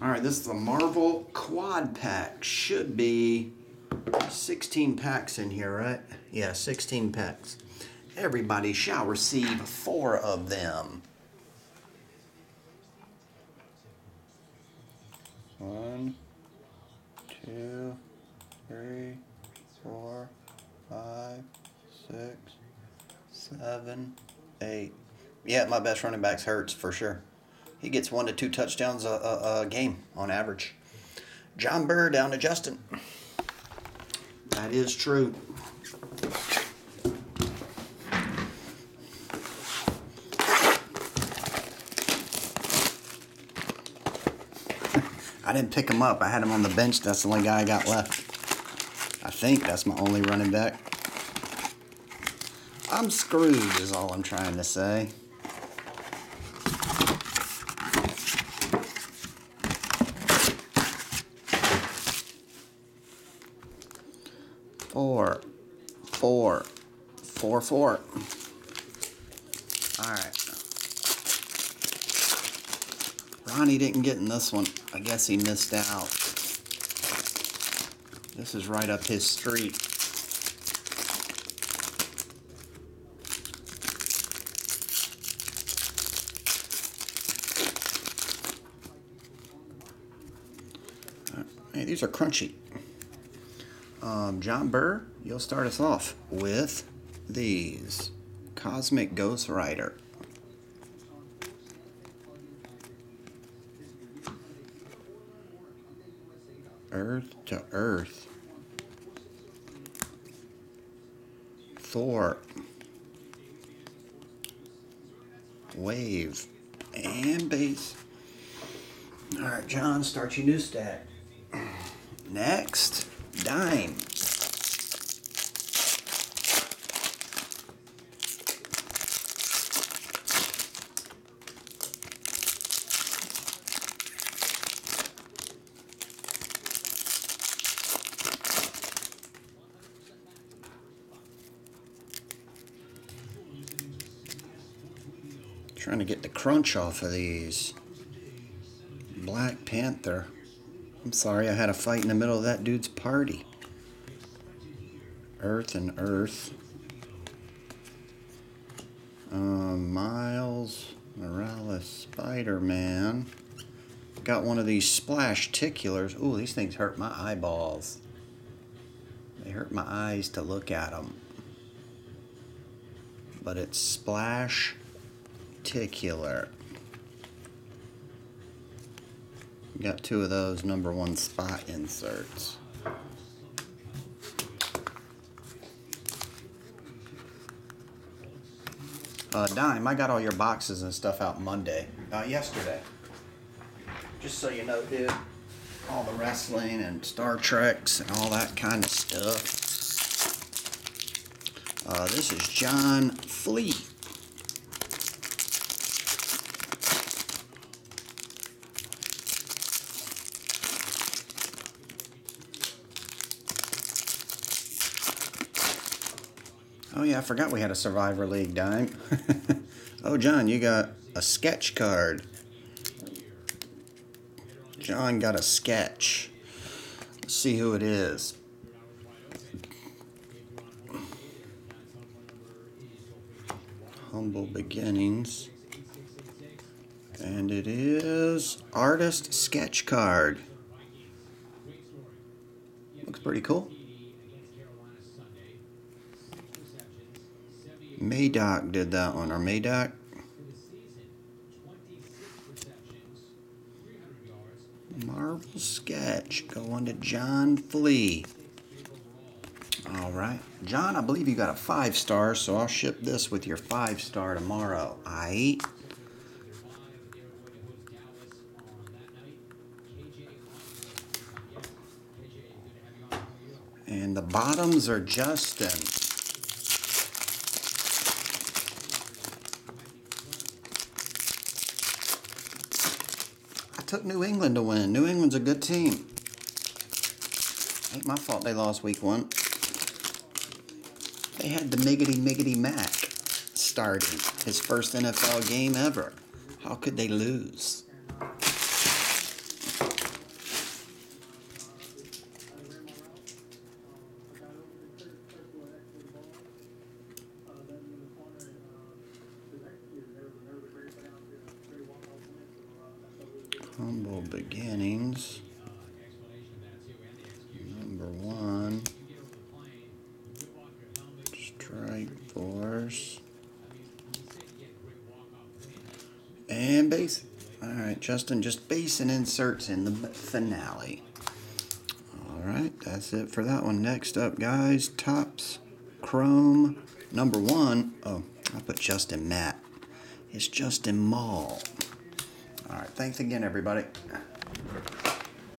All right, this is the Marvel Quad Pack. Should be 16 packs in here, right? Yeah, 16 packs. Everybody shall receive four of them. One, two, three, four, five, six, seven, eight. Yeah, my best running back's Hurts for sure. He gets one to two touchdowns a, a, a game on average. John Burr down to Justin. That is true. I didn't pick him up. I had him on the bench. That's the only guy I got left. I think that's my only running back. I'm screwed, is all I'm trying to say. Four, four, four, four. All right. Ronnie didn't get in this one. I guess he missed out. This is right up his street. Hey, these are crunchy. Um, John Burr, you'll start us off with these Cosmic Ghost Rider. Earth to Earth. Thor. Wave. And base. Alright, John, start your new stack. Next, dime. Trying to get the crunch off of these. Black Panther. I'm sorry, I had a fight in the middle of that dude's party. Earth and Earth. Um, Miles Morales, Spider Man. Got one of these splash ticulars. Ooh, these things hurt my eyeballs. They hurt my eyes to look at them. But it's splash ticular. Got two of those number one spot inserts. Uh, Dime, I got all your boxes and stuff out Monday, uh, yesterday. Just so you know, dude, all the wrestling and Star Treks and all that kind of stuff. Uh, this is John Fleet. Oh yeah, I forgot we had a Survivor League dime. oh John, you got a sketch card. John got a sketch. Let's see who it is. Humble Beginnings. And it is Artist Sketch Card. Looks pretty cool. Maydoc did that one, or Maydoc. Marvel Sketch going to John Flea. All right. John, I believe you got a five star, so I'll ship this with your five star tomorrow. I. And the bottoms are Justin. Took New England to win. New England's a good team. Ain't my fault they lost week one. They had the Miggity Miggity Mac starting his first NFL game ever. How could they lose? Humble Beginnings. Number one. Strike Force. And base. Alright, Justin just base and inserts in the finale. Alright, that's it for that one. Next up, guys, Topps Chrome number one. Oh, I put Justin Matt. It's Justin Mall. Alright, thanks again, everybody.